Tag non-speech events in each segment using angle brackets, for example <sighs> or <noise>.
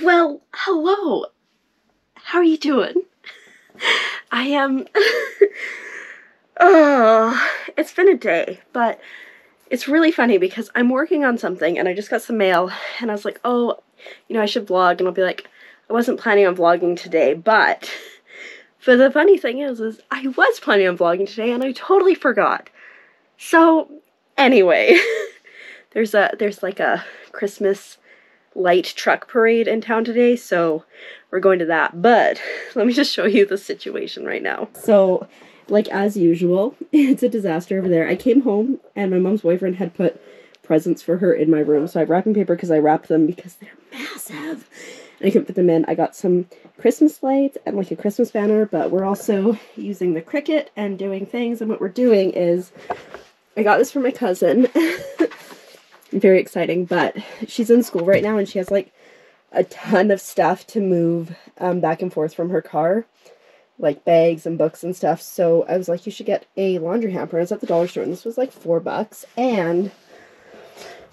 Well, hello. How are you doing? <laughs> I am. <laughs> oh, it's been a day, but it's really funny because I'm working on something and I just got some mail and I was like, oh, you know, I should vlog. And I'll be like, I wasn't planning on vlogging today, but. <laughs> But the funny thing is, is I was planning on vlogging today and I totally forgot. So, anyway, there's a there's like a Christmas light truck parade in town today, so we're going to that. But <laughs> let me just show you the situation right now. So, like as usual, <laughs> it's a disaster over there. I came home and my mom's boyfriend had put presents for her in my room. So I have wrapping paper because I wrapped them because they're massive. And I couldn't fit them in. I got some Christmas lights and like a Christmas banner, but we're also <laughs> using the Cricut and doing things. And what we're doing is I got this for my cousin. Very exciting, but she's in school right now and she has like a ton of stuff to move um, back and forth from her car, like bags and books and stuff. So I was like, you should get a laundry hamper. And it's at the dollar store, and this was like four bucks. And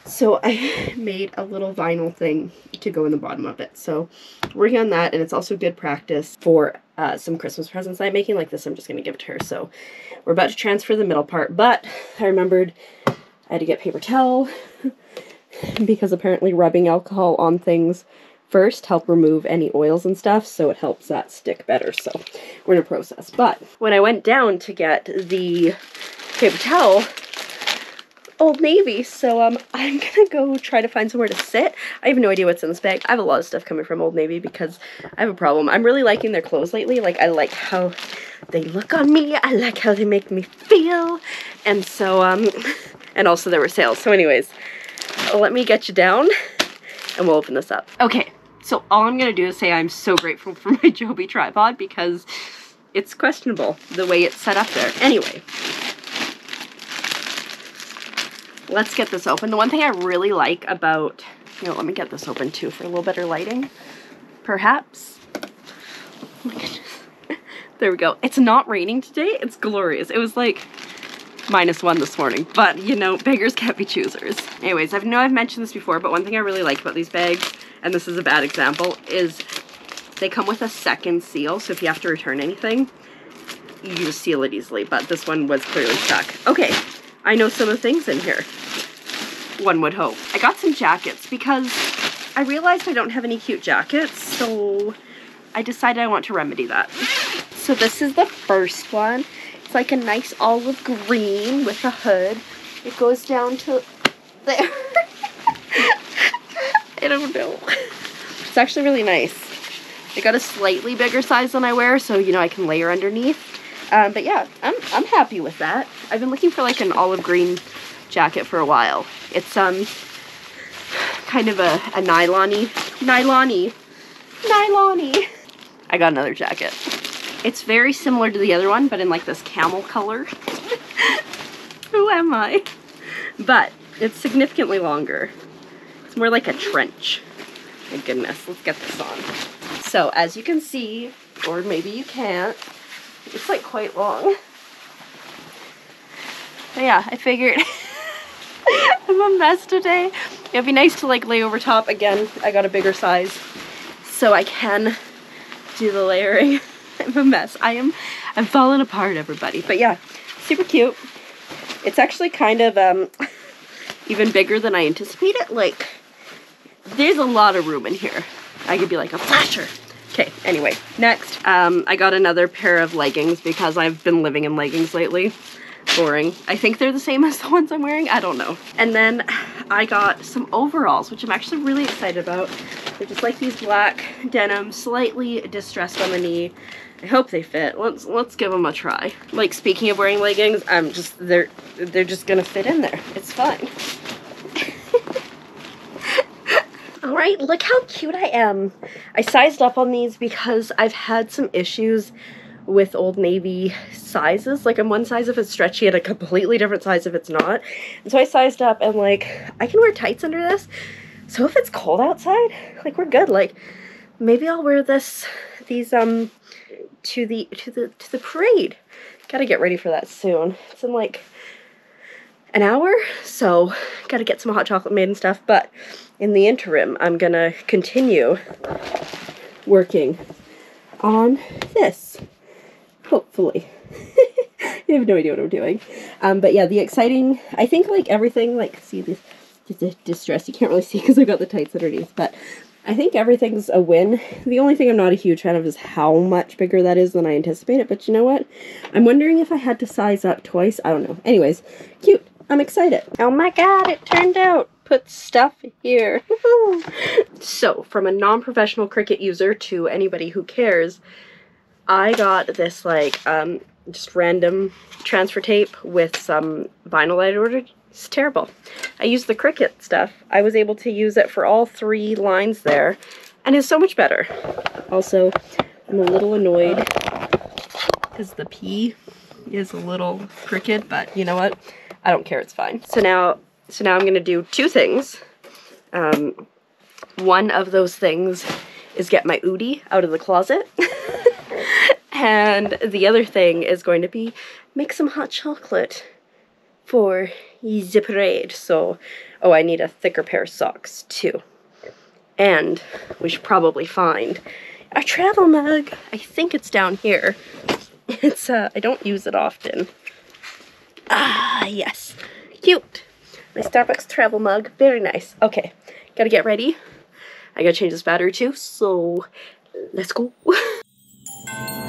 so I <laughs> made a little vinyl thing to go in the bottom of it. So working on that, and it's also good practice for uh, some Christmas presents I'm making. Like this, I'm just going to give to her. So we're about to transfer the middle part, but I remembered I had to get paper towel <laughs> because apparently rubbing alcohol on things first help remove any oils and stuff so it helps that stick better so we're in a process but when i went down to get the paper towel Old Navy, so um, <laughs> I'm gonna go try to find somewhere to sit. I have no idea what's in this bag. I have a lot of stuff coming from Old Navy because I have a problem. I'm really liking their clothes lately. Like, I like how they look on me. I like how they make me feel. And so, um, <laughs> and also there were sales. So anyways, let me get you down and we'll open this up. Okay, so all I'm gonna do is say I'm so grateful for my <laughs> Joby tripod because it's questionable the way it's set up there. Anyway, let's get this open. The one thing I really like about, you know, let me get this open too for a little better lighting, perhaps. Oh my goodness. <laughs> there we go. It's not raining today. It's glorious. It was like minus one this morning, but you know, beggars can't be choosers. Anyways, I know I've mentioned this before, but one thing I really like about these bags, and this is a bad example, is they come with a second seal, so if you have to return anything, you just seal it easily, but this one was clearly stuck. Okay, I know some of the things in here. One would hope. I got some jackets because I realized I don't have any cute jackets, so I decided I want to remedy that. So this is the first one. It's like a nice olive green with a hood. It goes down to there. <laughs> I don't know. It's actually really nice. I got a slightly bigger size than I wear, so you know I can layer underneath. Um, but yeah, I'm, I'm happy with that. I've been looking for like an olive green jacket for a while. It's um kind of a, a nylon-y, nylon-y, nylon-y. I got another jacket. It's very similar to the other one, but in like this camel color. <laughs> Who am I? But it's significantly longer. It's more like a trench. My goodness, let's get this on. So as you can see, or maybe you can't, it's like quite long. But yeah, I figured <laughs> I'm a mess today. It'd be nice to like lay over top. Again, I got a bigger size so I can do the layering. <laughs> <laughs> I'm a mess. I am, I'm falling apart everybody. But yeah, super cute. It's actually kind of um, <laughs> even bigger than I anticipated. Like, there's a lot of room in here. I could be like a flasher. Okay, anyway, next, um, I got another pair of leggings because I've been living in leggings lately. Boring. I think they're the same <laughs> as the ones I'm wearing. I don't know. And then I got some overalls, which I'm actually really excited about. They're just like these black denim, slightly distressed on the knee. I hope they fit. Let's let's give them a try. Like speaking of wearing leggings, I'm just they're they're just gonna fit in there. It's fine. <laughs> All right, look how cute I am. I sized up on these because I've had some issues with Old Navy sizes. Like I'm one size if it's stretchy and a completely different size if it's not. And so I sized up and like, I can wear tights under this. So if it's cold outside, like we're good. Like maybe I'll wear this, these, um, to the, to the, to the parade. Gotta get ready for that soon. It's in like an hour, so gotta get some hot chocolate made and stuff. But in the interim, I'm gonna continue working on this. Hopefully. <laughs> you have no idea what I'm doing. Um, but yeah, the exciting, I think like everything, like, see this, distress, you can't really see because I've got the tights underneath, but I think everything's a win. The only thing I'm not a huge fan of is how much bigger that is than I anticipated, but you know what? I'm wondering if I had to size up twice. I don't know. Anyways, cute. I'm excited. Oh my god, it turned out. Put stuff here. <laughs> so, from a non-professional Cricut user to anybody who cares, I got this like um, just random transfer tape with some vinyl I ordered. It's terrible. I used the Cricut stuff. I was able to use it for all three lines there, and it's so much better. Also, I'm a little annoyed because the P is a little crooked, but you know what? I don't care, it's fine. So now, so now I'm gonna do two things. Um, one of those things is get my Oodie out of the closet. <laughs> and the other thing is going to be make some hot chocolate for the parade. So, oh, I need a thicker pair of socks too. And we should probably find a travel mug. I think it's down here. <laughs> It's, uh, I don't use it often. Ah, yes. Cute. My Starbucks travel mug. Very nice. Okay, gotta get ready. I gotta change this battery too, so let's go. <laughs>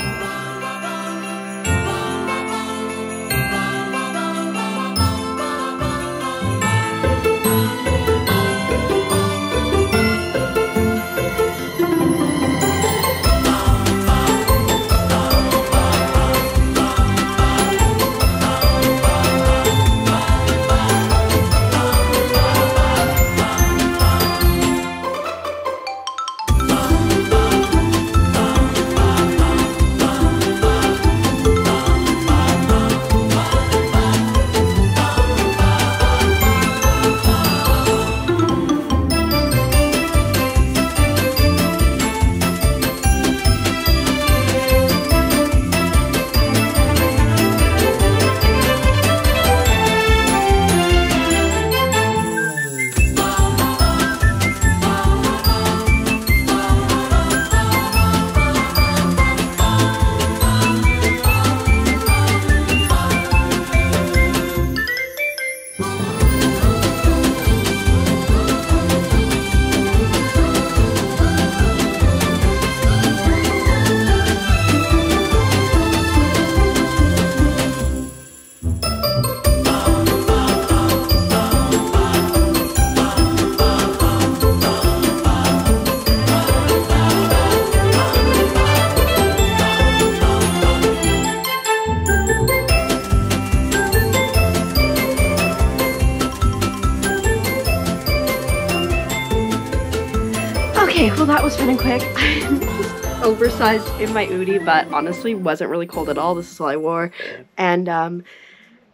oversized in my Oodie, but honestly wasn't really cold at all. This is all I wore. And um,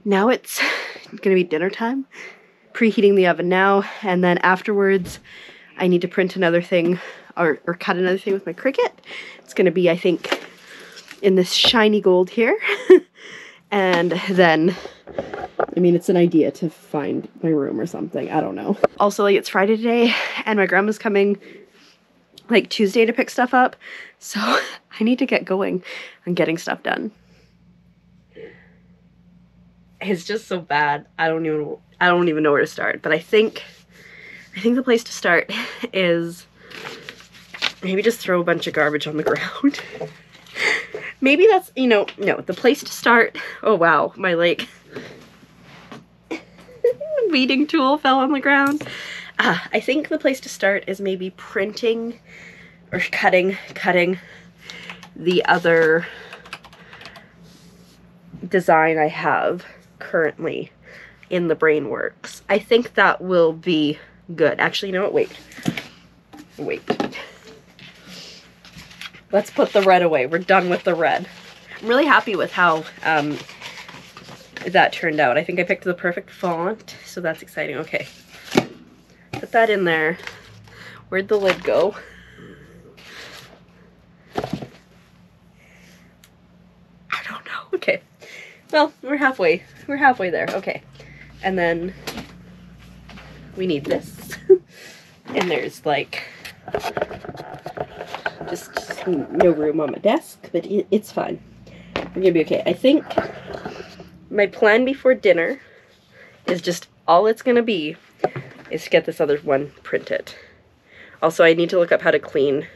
now it's <laughs> gonna be dinner time. Preheating the oven now, and then afterwards I need to print another thing or, or cut another thing with my Cricut. It's gonna be, I think, in this shiny gold here. <laughs> and then I mean, it's an idea to find my room or something. I don't know. Also, like, it's Friday today, and my grandma's coming like Tuesday to pick stuff up. So <laughs> I need to get going on getting stuff done. It's just so bad. I don't even I don't even know where to start. But I think I think the place to start <laughs> is maybe just throw a bunch of garbage on the <laughs> ground. maybe that's, you know, no, the place to start. Oh wow, my like weeding tool fell on the ground. Uh, I think the place to start is maybe printing or cutting, cutting the other design I have currently in the Brainworks. I think that will be good. Actually, you know what? Wait. Wait. Let's put the red away. We're done with the red. I'm really happy with how um, that turned out. I think I picked the perfect font, so that's exciting. Okay. Put that in there. Where'd the lid go? I don't know. Okay. Well, we're halfway. We're halfway there. Okay. And then we need this. <laughs> And there's like just, just no room on my desk, but it, it's fine. We're gonna be okay. I think my plan before dinner is just all it's gonna be is to get this other one printed. Also, I need to look up how to clean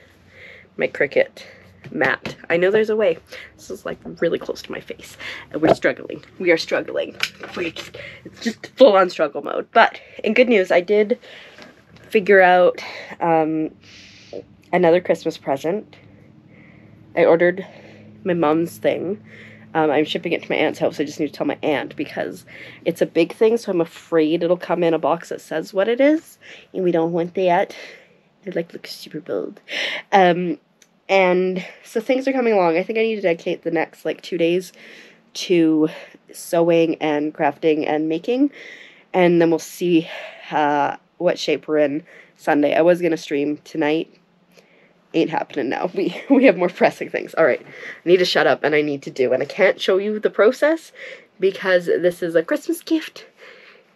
my Cricut mat. I know there's a way. This is like really close to my face. And we're struggling. We are struggling. We just, it's just full on struggle mode. But in good news, I did figure out um, another Christmas present. I ordered my mom's thing. Um, I'm shipping it to my aunt's house. I just need to tell my aunt because it's a big thing, so I'm afraid it'll come in a box that says what it is, and we don't want that. It like looks super bold. Um, and so things are coming along. I think I need to dedicate the next like two days to sewing and crafting and making, and then we'll see uh, what shape we're in Sunday. I was gonna stream tonight. Ain't happening now. <laughs> We we have more pressing things. All right, I need to shut up and I need to do, and I can't show you the process because this is a Christmas gift.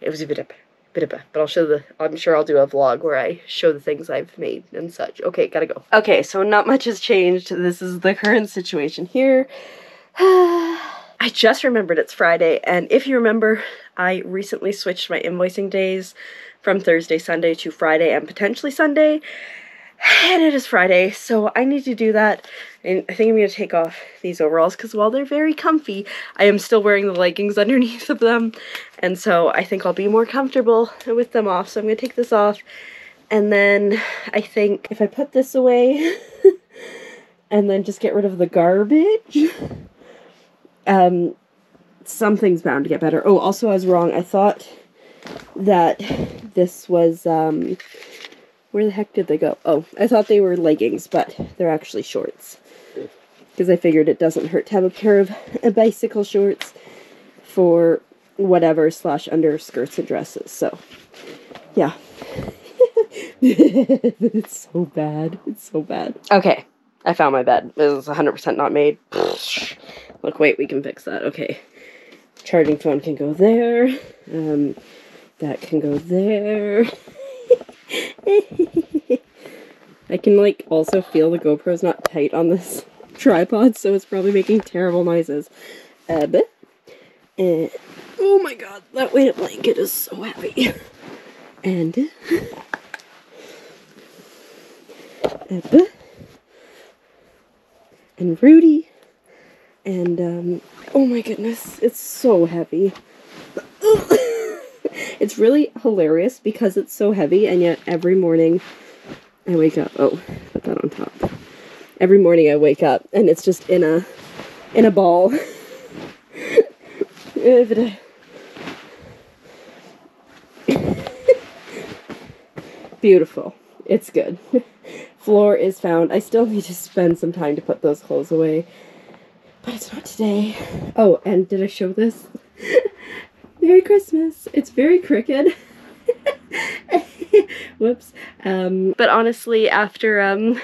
It was a bit of bit of a, but I'll show the, I'm sure I'll do a vlog where I show the things I've made and such. Okay, gotta go. Okay, so not much has changed. This is the current situation here. <sighs> I just remembered it's Friday, and if you remember, I recently switched my invoicing days from Thursday, Sunday to Friday and potentially Sunday, and <sighs> it is Friday, so I need to do that. And I think I'm going to take off these overalls because while they're very comfy, I am still wearing the leggings <laughs> underneath of them. And so I think I'll be more comfortable with them off. So I'm going to take this off. And then I think if I put this away <laughs> and then just get rid of the garbage, <sighs> um, something's bound to get better. Oh, also I was wrong. I thought that this was, um, where the heck did they go? Oh, I thought they were leggings, but they're actually shorts. Because I figured it doesn't hurt to have a pair of bicycle shorts for whatever slash under skirts and dresses. So, yeah. <laughs> it's so bad. It's so bad. Okay, I found my bed. It was 100% not made. Look, wait, we can fix that. Okay. Charging phone can go there. Um, that can go there. I can like also feel the GoPro's not tight on this <laughs> tripod, so it's probably making terrible noises. Uh, uh, oh my god, that weighted blanket is so heavy. <laughs> And, uh, and Rudy, and, um, oh my goodness, it's so heavy. <laughs> It's really hilarious because it's so heavy, and yet every morning I wake up. Oh, put that on top. Every morning I wake up, and it's just in a in a ball. <laughs> <laughs> Beautiful. It's good. <laughs> Floor is found. I still need to spend some time to put those clothes away. But it's not today. Oh, and did I show this? Merry Christmas. It's very Cricut. <laughs> Whoops. Um, but honestly, after um,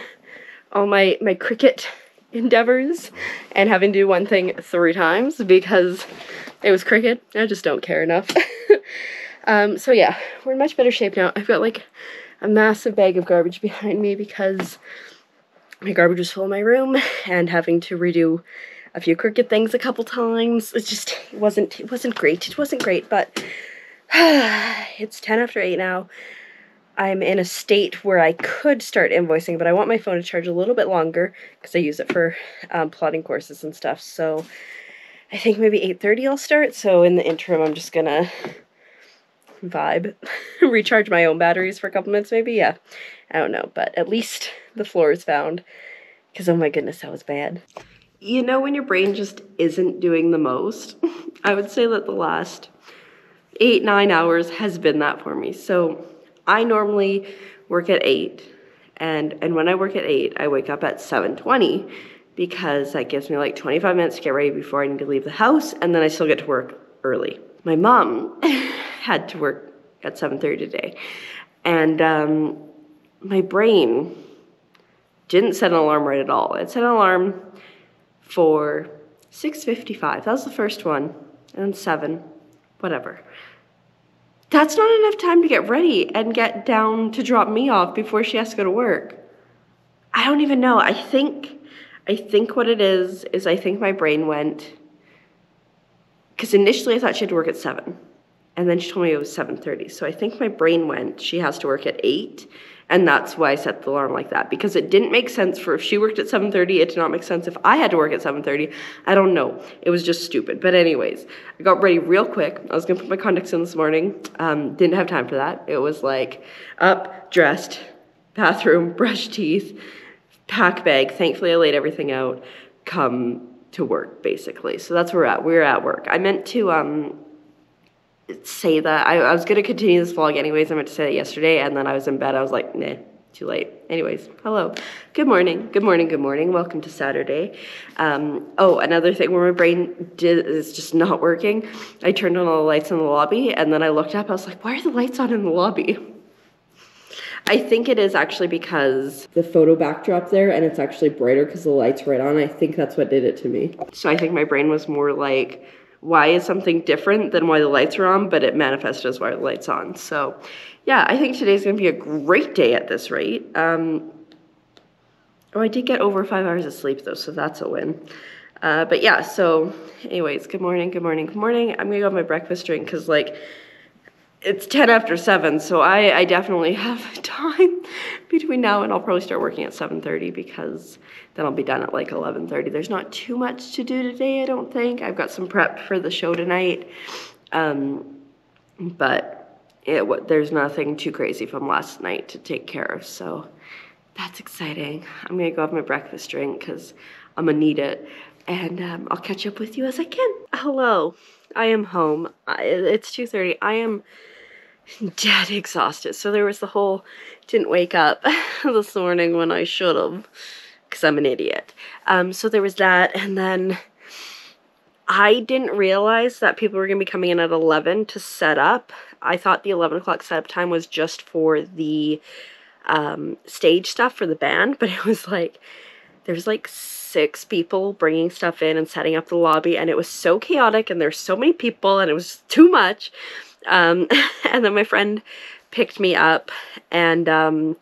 all my, my Cricut endeavors and having to do one thing three times because it was Cricut, I just don't care enough. <laughs> um, so yeah, we're in much better shape now. I've got like a massive bag of garbage behind me because my garbage was full in my room and having to redo a few crooked things a couple times. It just wasn't it wasn't great. It wasn't great, but <sighs> it's 10 after 8 now. I'm in a state where I could start invoicing, but I want my phone to charge a little bit longer because I use it for um, plotting courses and stuff. So I think maybe 8.30 I'll start. So in the interim, I'm just gonna vibe, <laughs> recharge my own batteries for a couple minutes maybe. Yeah, I don't know, but at least the floor is found because oh my goodness, that was bad you know when your brain just isn't doing the most? <laughs> I would say that the last eight, nine hours has been that for me. So I normally work at eight and and when I work at eight, I wake up at 7:20 because that gives me like 25 minutes to get ready before I need to leave the house, and then I still get to work early. My mom <laughs> had to work at 7:30 today, and um, my brain didn't set an alarm right at all. It set an alarm for 6.55. That was the first one. And 7. Whatever. That's not enough time to get ready and get down to drop me off before she has to go to work. I don't even know. I think I think what it is is I think my brain went because initially I thought she had to work at seven, and then she told me it was seven thirty. So I think my brain went she has to work at eight, and that's why I set the alarm like that because it didn't make sense for if she worked at seven thirty. It did not make sense if I had to work at seven thirty. I don't know. It was just stupid. But anyways, I got ready real quick. I was gonna put my contacts in this morning. Um, didn't have time for that. It was like up, dressed, bathroom, <laughs> brush teeth pack bag. Thankfully, I laid everything out. Come to work, basically. So that's where we're at. We're at work. I meant to um, say that. I, I was going to continue this vlog anyways. I meant to say that yesterday, and then I was in bed. I was like, nah, too late. Anyways, hello. Good morning. Good morning. Good morning. Welcome to Saturday. Um, oh, another thing where my brain did, is just not working. I turned on all the lights in the lobby, and then I looked up. I was like, why are the lights on in the lobby? I think it is actually because the photo backdrop there and it's actually brighter because the light's right on. I think that's what did it to me. So I think my brain was more like, why is something different than why the lights are on, but it manifested as why the light's on. So yeah, I think today's gonna be a great day at this rate. Um, oh, I did get over five hours of sleep though, so that's a win. Uh, but yeah, so anyways, good morning, good morning, good morning. I'm gonna go have my breakfast drink because like it's 10 after 7 so I, I definitely have <laughs> time between now and i'll probably start working at 7.30 because then i'll be done at like 11.30 there's not too much to do today i don't think. I've got some prep for the show tonight um, but it, there's nothing too crazy from last night to take care of so that's exciting. I'm gonna go have my breakfast drink because i'm gonna need it and um, i'll catch up with you as i can. Hello i am home. It's 2.30 i am <laughs> dead exhausted. So there was the whole didn't wake up <laughs> this morning when I should have because I'm an idiot. Um, so there was that, and then I didn't realize that people were going to be coming in at 11 to set up. I thought the 11 o'clock setup time was just for the um, stage stuff for the band, but <laughs> it was like there's like six people bringing stuff in and setting up the lobby, and it was so chaotic, and there's so many people, and it was too much. Um, <laughs> and then my friend picked me up and um,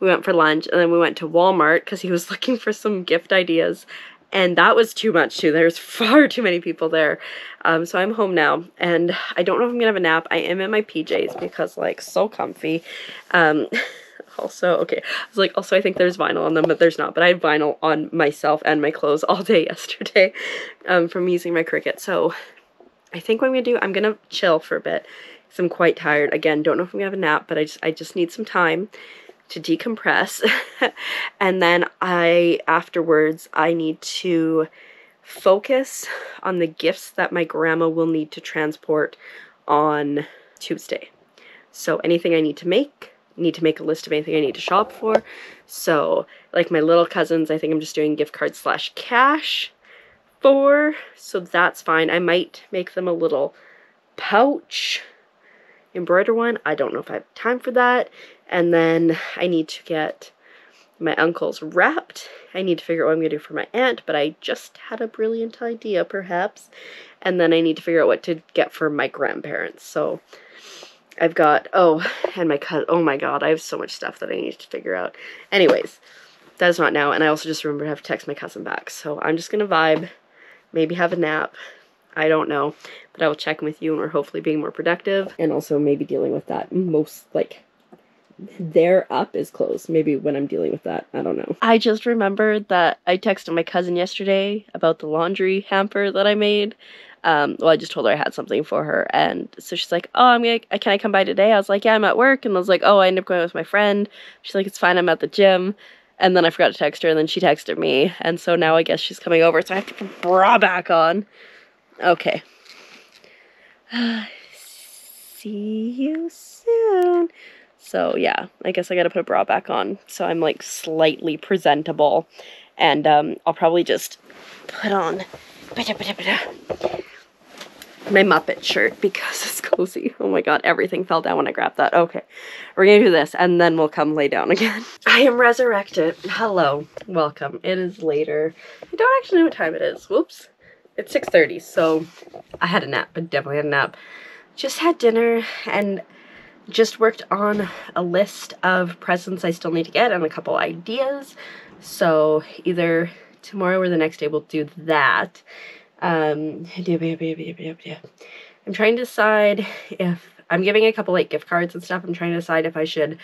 we went for lunch and then we went to Walmart because he was <laughs> looking for some gift ideas. And that was too much too. There's <laughs> far too many people there. Um, so I'm home now and I don't know if I'm gonna have a nap. I am in my PJs because like so comfy. Um, also, okay, I was like, also I think there's vinyl on them, but there's not. But I had vinyl on myself and my clothes all day yesterday um, from using my Cricut. So I think what I'm gonna do, I'm gonna chill for a bit because I'm quite tired. Again, don't know if I'm gonna have a nap, but I just I just need some time to decompress. <laughs> and then I afterwards I need to focus on the gifts that my grandma will need to transport on Tuesday. So anything I need to make, need to make a list of anything I need to shop for. So like my little cousins, I think I'm just doing gift card slash cash for, so that's fine. I might make them a little pouch, embroider one. I don't know if I have time for that. And then I need to get my uncle's wrapped. I need to figure out what I'm going to do for my aunt, but I just had a brilliant idea, perhaps. And then I need to figure out what to get for my grandparents. So I've got, oh, and my cousin, oh my god, I have so much stuff that I need to figure out. Anyways, that is not now, and I also just remember I have to text my cousin back. So I'm just going to vibe maybe have a nap. I don't know, but I will check in with you and we're hopefully being more productive and also maybe dealing with that most like their up is closed. Maybe when I'm dealing with that, I don't know. I just remembered that I texted my cousin yesterday about the laundry hamper that I made. Um, well, I just told her I had something for her, and so she's like, "Oh, I'm gonna, can I come by today?" I was like, "Yeah, I'm at work," and I was like, "Oh, I ended up going with my friend." She's like, "It's fine, I'm at the gym." And then I forgot to text her, and then she texted me. And so now I guess she's coming over, so I have to put bra back on. Okay. <sighs> See you soon. So yeah, I guess I gotta put a bra back on so I'm like slightly presentable. And um, I'll probably just put on my Muppet shirt because it's cozy. <laughs> Oh my god, everything fell down when I grabbed that. Okay, we're gonna do this and then we'll come lay down <laughs> again. I am resurrected. Hello, welcome. It is later. I don't actually know what time it is. Whoops. It's 6.30, so I had a nap. I definitely had a nap. just had dinner and just worked on a list of presents I still need to get and a couple ideas. So either tomorrow or the next day we'll do that. Um, I'm trying to decide if I'm giving a couple like gift cards and stuff. I'm trying to decide if I should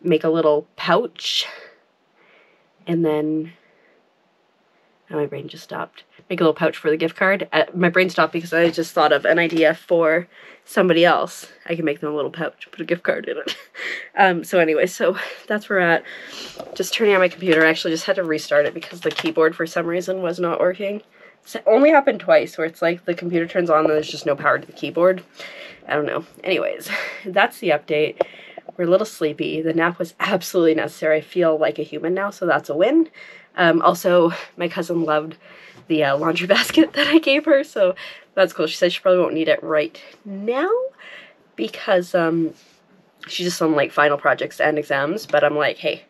make a little pouch and then my brain just stopped. Make a little pouch for the gift card. Uh, my brain stopped because I just thought of an idea for somebody else. I can make them a little pouch, put a gift card in it. <laughs> um, so anyway, so that's where we're at. Just turning on my computer. I actually just had to restart it because the keyboard for some reason was not working. It's only happened twice where it's like the computer turns on and there's just no power to the keyboard. I don't know. Anyways, <laughs> that's the update. We're a little sleepy. The nap was absolutely necessary. I feel like a human now, so that's a win. Um, also, my cousin loved the uh, laundry <laughs> basket that I gave her, so that's cool. She said she probably won't need it right now because um, she's just on like final projects and exams, but I'm like, hey,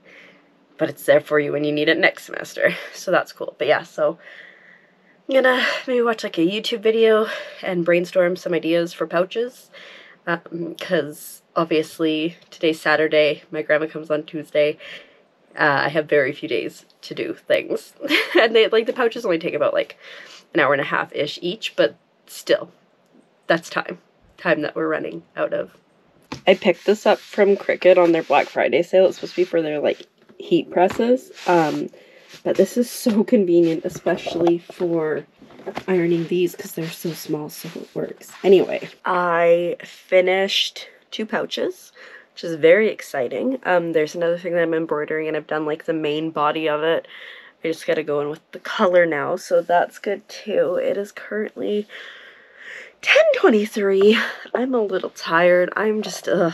but it's there for you when you need it next semester. <laughs> So that's cool. But yeah, so Gonna maybe watch like a YouTube video and brainstorm some ideas for pouches. Because um, obviously today's Saturday, my grandma comes on Tuesday. Uh, I have very few days to do things. <laughs> and they like the pouches only take about like an hour and a half ish each, but still, that's time. Time that we're running out of. I picked this up from Cricut on their Black Friday sale. It's supposed to be for their like heat presses. Um, but this is so convenient, especially for ironing these because they're so small so it works. Anyway, I finished two pouches, which is very exciting. Um, there's another thing that I'm embroidering and I've done like the main body of it. I just gotta go in with the color now, so that's good too. It is currently 10.23. I'm a little tired. I'm just, uh,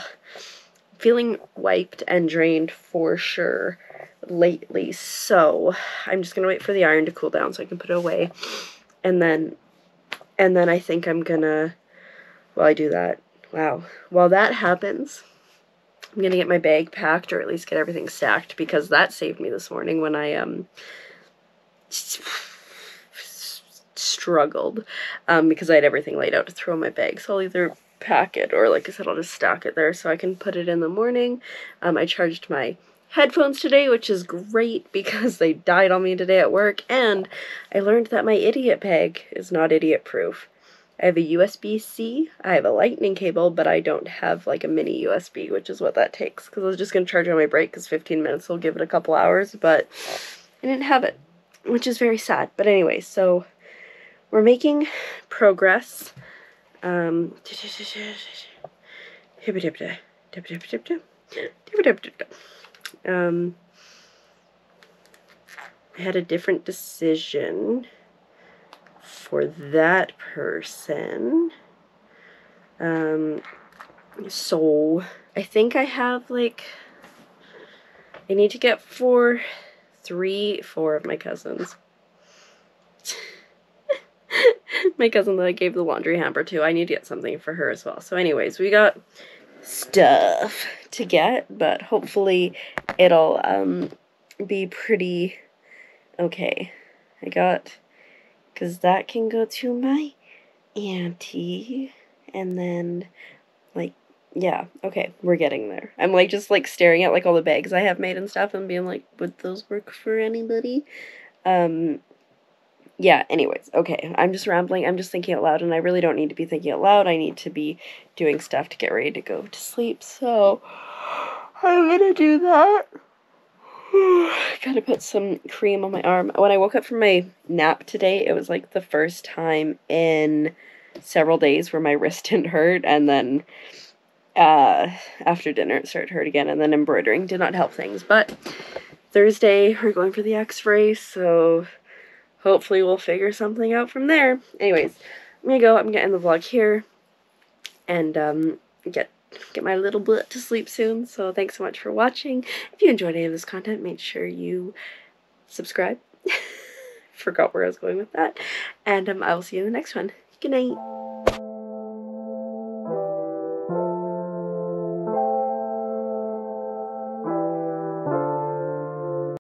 feeling wiped and drained for sure lately. So I'm just gonna wait for the iron to cool down so I can put it away. And then and then I think I'm gonna while I do that, wow. While that happens, I'm gonna get my bag packed or at least get everything stacked because that saved me this morning when I um struggled um, because I had everything laid out to throw in my bag. So I'll either pack it or like I said I'll just stack it there so I can put it in the morning. Um, I charged my headphones today, which is great because they died on me today at work, and I learned that my idiot peg is not idiot proof. I have a USB-C, I have a lightning cable, but I don't have like a mini USB, which is what that takes, because I was just going to charge on my break, because 15 minutes will give it a couple hours, but I didn't have it, which is very sad. But anyway, so we're making progress. Um, <laughs> um, had a different decision for that person. Um, so I think I have like, I need to get four, three, four of my cousins. <laughs> my cousin that I gave the laundry hamper to, I need to get something for her as well. So anyways, we got stuff to get, but hopefully it'll um, be pretty okay. I got, because that can go to my auntie, and then, like, yeah, okay, we're getting there. I'm, like, just, like, staring at, like, all the bags I have made and stuff, and being like, would those work for anybody? Um, yeah, anyways, okay, I'm just rambling. I'm just thinking out loud, and I really don't need to be thinking out loud. I need to be doing stuff to get ready to go to sleep, so I'm gonna do that. <sighs> Gotta put some cream on my arm. When I woke up from my nap today, it was like the first time in several days where my <laughs> wrist didn't hurt, and then uh, after dinner it started hurt again, and then embroidering did not help things. But Thursday, we're going for the x ray, so hopefully we'll figure something out from there. Anyways, I'm gonna go. I'm getting the vlog here and um, get get my little butt to sleep soon. So thanks so much for watching. If you enjoyed any of this content, make sure you subscribe. <laughs> Forgot where I was going with that. And um, I will see you in the next one. Good night.